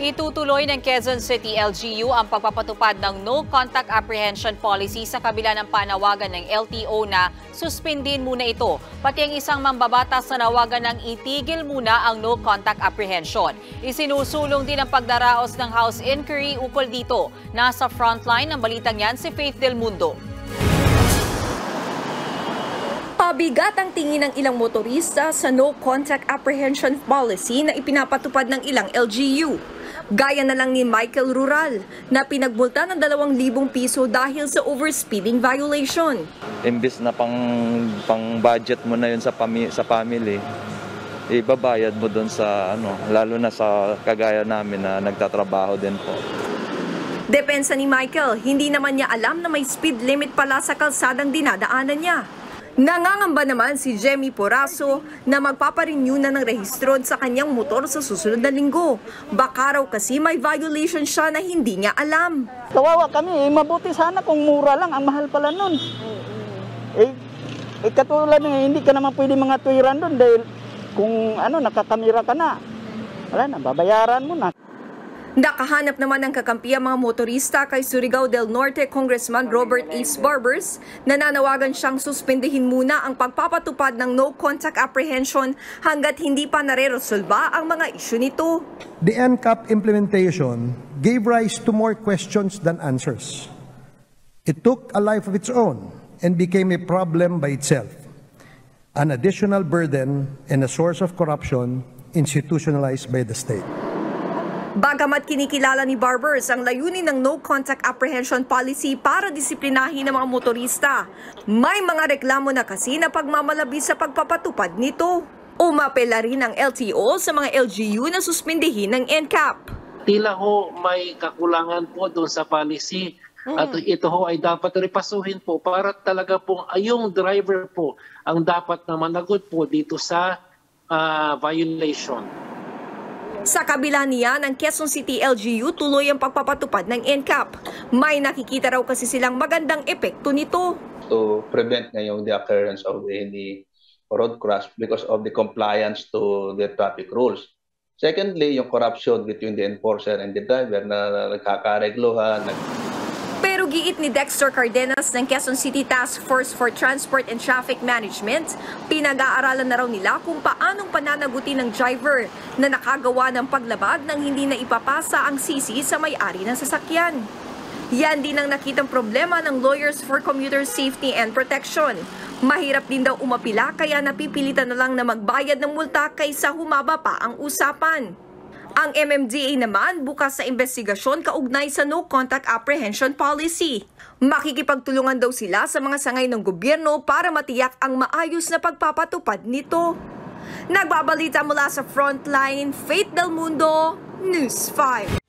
Itutuloy ng Quezon City LGU ang pagpapatupad ng no contact apprehension policy sa kabila ng panawagan ng LTO na suspindin muna ito. Pati ang isang mambabatas na nawagan ng itigil muna ang no contact apprehension. Isinusulong din ang pagdaraos ng House Inquiry ukol dito. Nasa frontline ng balitang yan si Faith Del Mundo. Pabigat ang tingin ng ilang motorista sa no contact apprehension policy na ipinapatupad ng ilang LGU. Gaya na lang ni Michael Rural na pinagbulta ng 2,000 piso dahil sa overspeeding violation. imbis na pang pang budget mo na yun sa pami, sa family ibabayad mo doon sa ano lalo na sa kagaya namin na nagtatrabaho din po Depensa ni Michael, hindi naman niya alam na may speed limit pala sa kalsadang dinadaanan niya. Nangangamba naman si Jemmy Poraso na magpaparenew na ng rehistro sa kanyang motor sa susunod na linggo. Baka raw kasi may violation siya na hindi niya alam. Kawawa kami, eh, mabuti sana kung mura lang, ang mahal pala nun. Eh, eh katulad ng hindi ka naman pwede mga tuwiran doon dahil kung ano, nakakamira ka na. Wala na, babayaran mo na. Nakahanap naman ng kakampi ang mga motorista kay Surigao del Norte Congressman Robert Ace Barbers na nanawagan siyang suspindihin muna ang pagpapatupad ng no contact apprehension hanggat hindi pa nare-resolba ang mga isyu nito. The NCAP implementation gave rise to more questions than answers. It took a life of its own and became a problem by itself, an additional burden and a source of corruption institutionalized by the state. Bagamat kinikilala ni Barbers ang layunin ng no contact apprehension policy para disiplinahin ang mga motorista, may mga reklamo na kasi na pagmamalabi sa pagpapatupad nito. Umapela rin ang LTO sa mga LGU na suspindihin ng NCAP. tila ho may kakulangan po doon sa policy. At ito ho ay dapat repasuhin po para talaga po yung driver po ang dapat na managot po dito sa ah, violation. Sa kabila niya ng Quezon City LGU tuloy ang pagpapatupad ng NCAP. May nakikita raw kasi silang magandang epekto nito. to prevent ngayong the occurrence of any road crash because of the compliance to the traffic rules. Secondly, yung corruption between the enforcer and the driver na nagkakaregluhan, nag Pero giit ni Dexter Cardenas ng Quezon City Task Force for Transport and Traffic Management, pinag-aaralan na raw nila kung paanong pananagutin ng driver na nakagawa ng paglabag nang hindi na ipapasa ang sisi sa may-ari ng sasakyan. Yan din ang nakitang problema ng Lawyers for Commuter Safety and Protection. Mahirap din daw umapila kaya napipilitan na lang na magbayad ng multa kaysa humaba pa ang usapan. Ang MMDA naman bukas sa investigasyon kaugnay sa no contact apprehension policy. Makikipagtulungan daw sila sa mga sangay ng gobyerno para matiyak ang maayos na pagpapatupad nito. Nagbabalita mula sa Frontline, Faith Del Mundo, News 5.